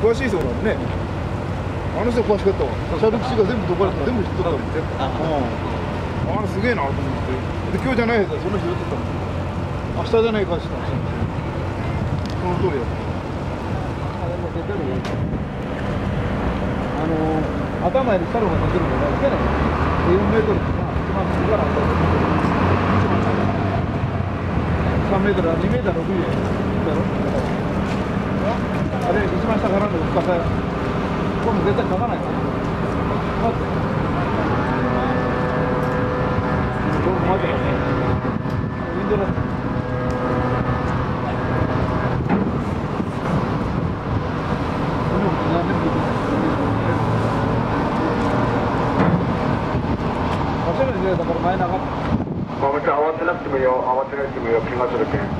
詳しい人だもんね。あの人詳しかったわ。シャルクシが全部どこから全部知っとったもんうん。あれすげえなと思って。で今日じゃないやつはその人言ってたもん明日じゃないかしらその通りや。あの頭より下の方が出てるのがいけない。4メートルとか一番上から3メートルは2メートル60だろあれ一番下からの深さこれも絶対書かないから待って。これも待ってねウィンドウラス。だから前長。まあ別に慌てなくてもいいよ。慌てなくてもいいよ。怪我するけん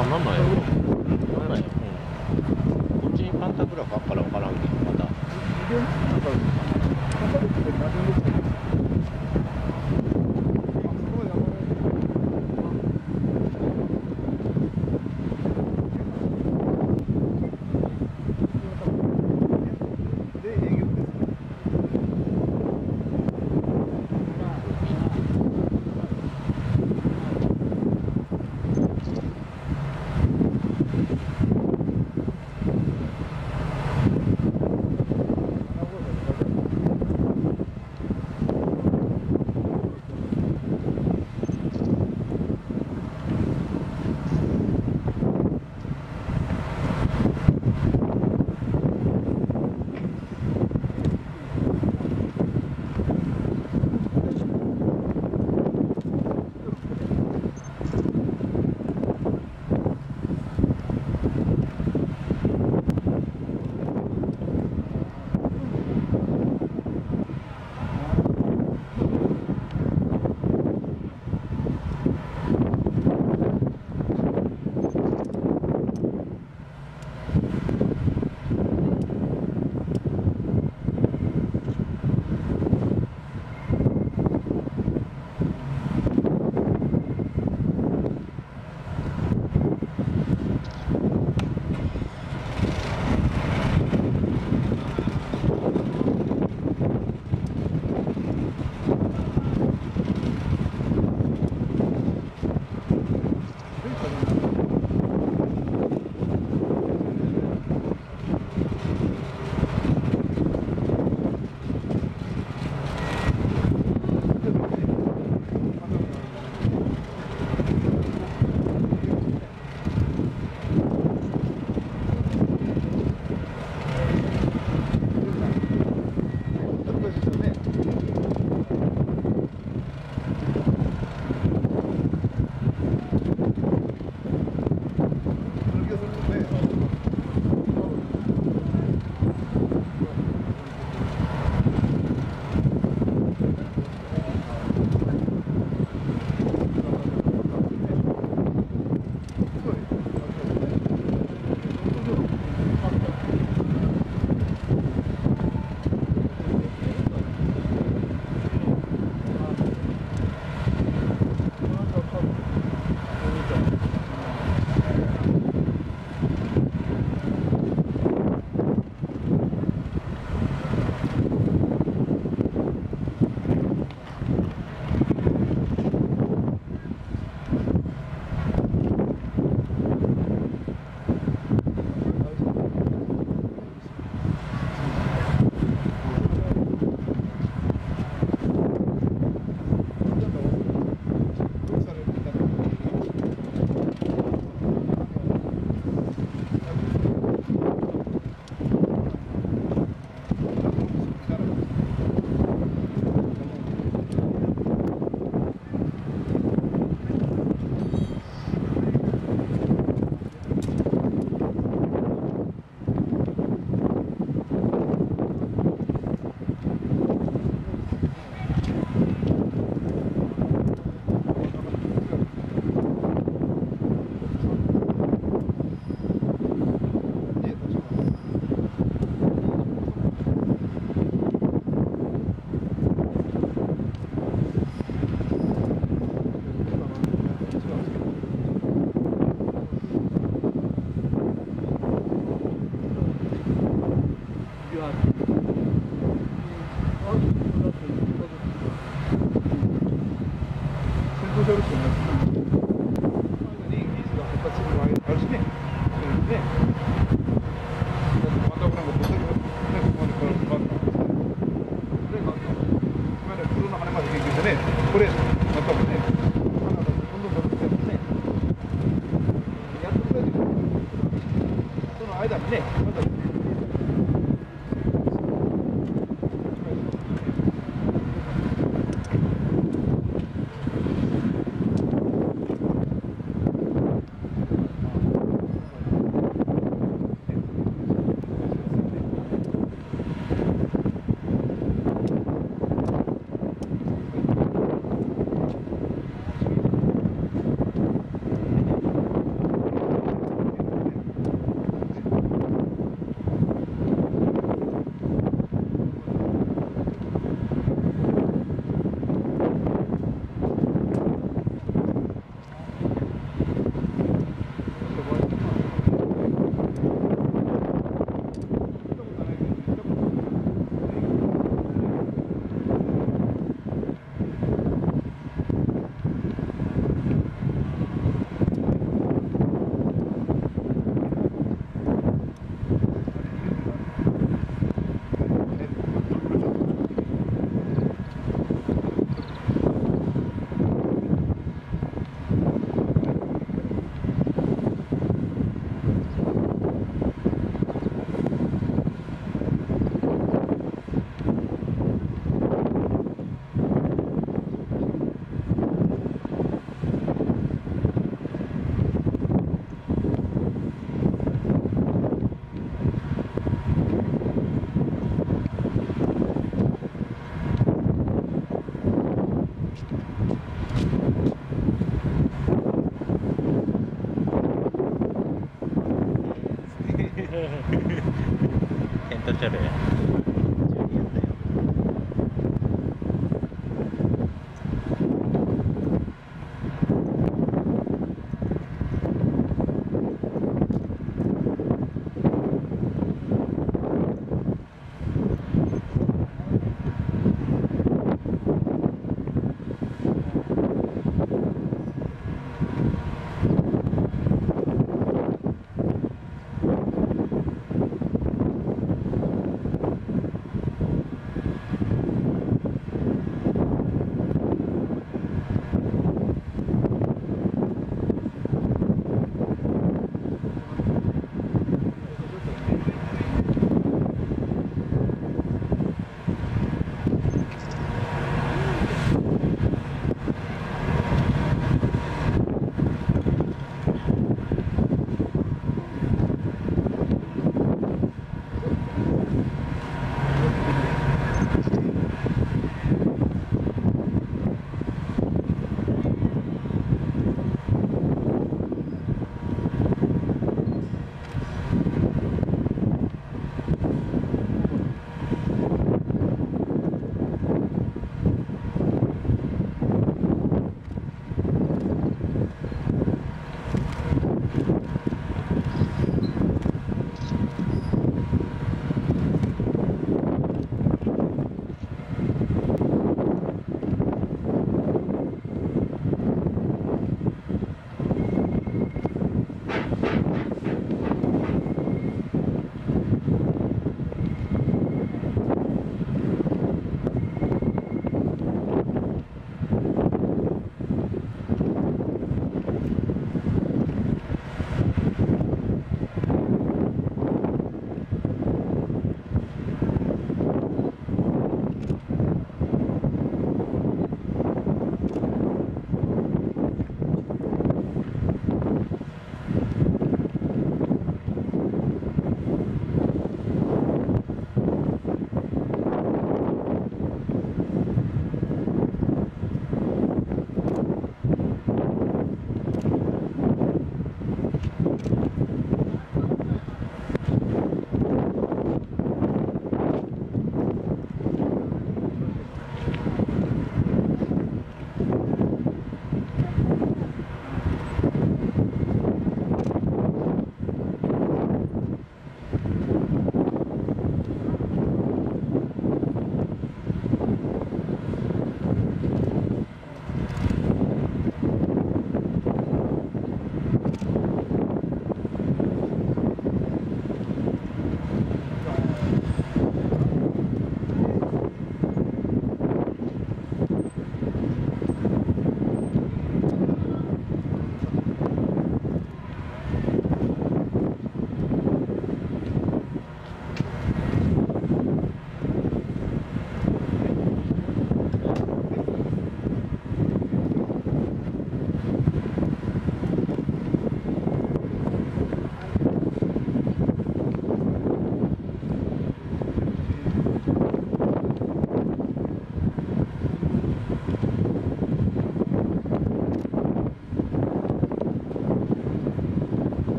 あなんなんやなん。なんや、うん、こっちにパンタグラフあったら分からんけどまた。görürsün.